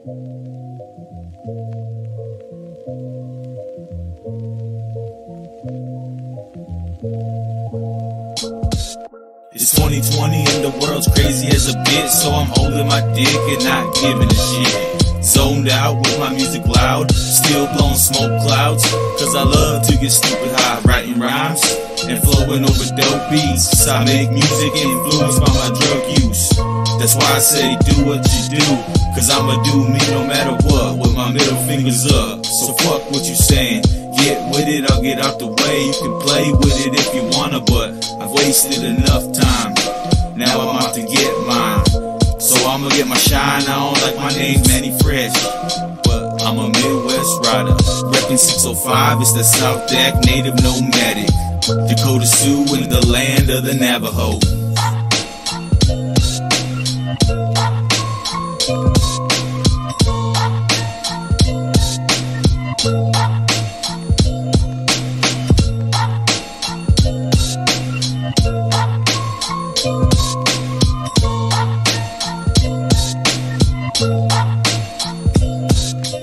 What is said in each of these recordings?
It's 2020 and the world's crazy as a bitch, so I'm holding my dick and not giving a shit. Zoned out with my music loud, still blowing smoke clouds, cause I love to get stupid high, writing rhymes and flowing over dope beats. I make music influenced by my drug use. That's why I say do what you do, cause I'ma do me no matter what, with my middle fingers up. So fuck what you saying, get with it, I'll get out the way. You can play with it if you wanna, but I've wasted enough time. Now I'm out to get mine. So I'ma get my shine on like my name Mannie Fresh. But I'm a Midwest rider. Reppin' 605, it's the South Deck, native nomadic. Dakota Sioux in the land of the Navajo.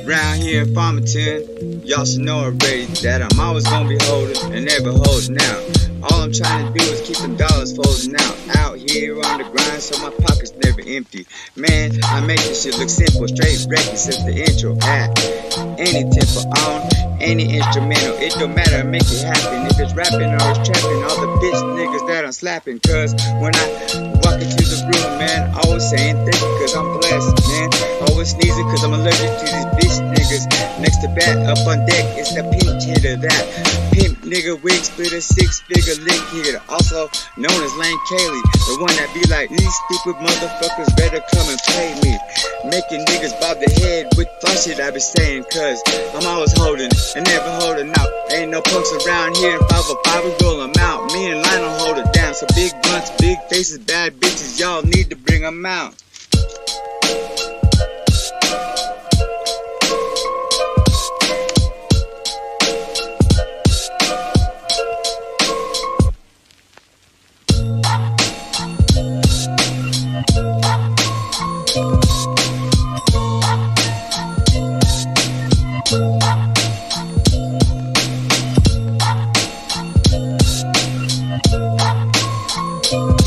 Round here in Farmington, y'all should know already that I'm always gonna be holding and never holding out. All I'm trying to do is keep them dollars folding out. Out here on the grind, so my pockets never empty. Man, I make this shit look simple, straight record since the intro. At any tempo on any instrumental, it don't matter, make it happen. If it's rapping or it's trapping, all the bitch niggas that I'm slapping. Cause when I walk into the room, man, I always saying thank you, cause I'm blessed, man. Always sneezing, cause I'm allergic to these bitch niggas. Next to bat, up on deck, it's the pinch hitter that pimp nigga wig splitter, six figure lick hitter, also known as Layne k-li, the one that be like, these stupid motherfuckers better come and play me. Making niggas bob their head with fun shit I be saying, cause I'm always holding and never holding out. Ain't no punks around here, 505 we roll 'em out. Me and Lionel hold it down, so big blunts, big faces, bad bitches, y'all need to bring 'em out. Thank